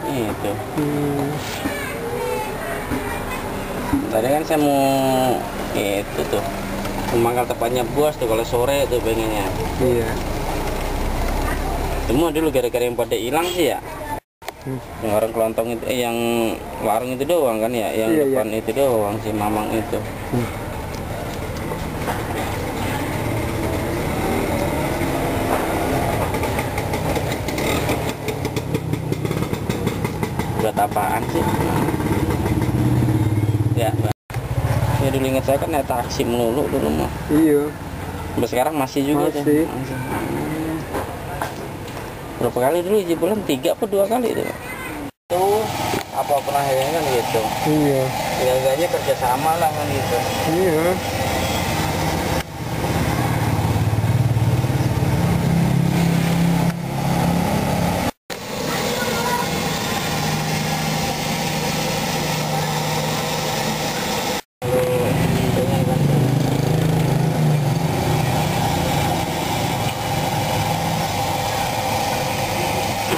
lewatin itu Hmm. tadi kan saya mau itu tuh memangkal tepatnya buas tuh kalau sore tuh pengennya Iya. semua dulu gara-gara yang pada hilang sih ya Hmm. yang orang kelontong itu eh, yang warung itu doang kan ya yang Iya, depan itu doang si mamang itu Hmm. Apaan sih ya Mbak. ya dulu ingat saya kan naik taksi melulu dulu mah Iya. sampai sekarang masih juga. Masih. Masih. berapa kali dulu di bulan tiga apa dua kali itu tuh apa pernah ya kan gitu Iya. ya kayaknya kerjasama lah kan gitu Iya.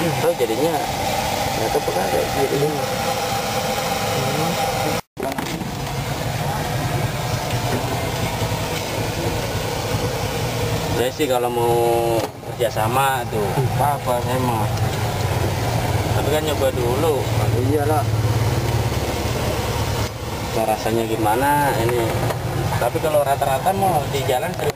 Terus jadinya nggak kayak gitu saya sih kalau mau kerjasama tuh apa apa saya mah. Tapi kan nyoba dulu. Iyalah. Nah, rasanya gimana ini? Tapi kalau rata-rata mau di jalan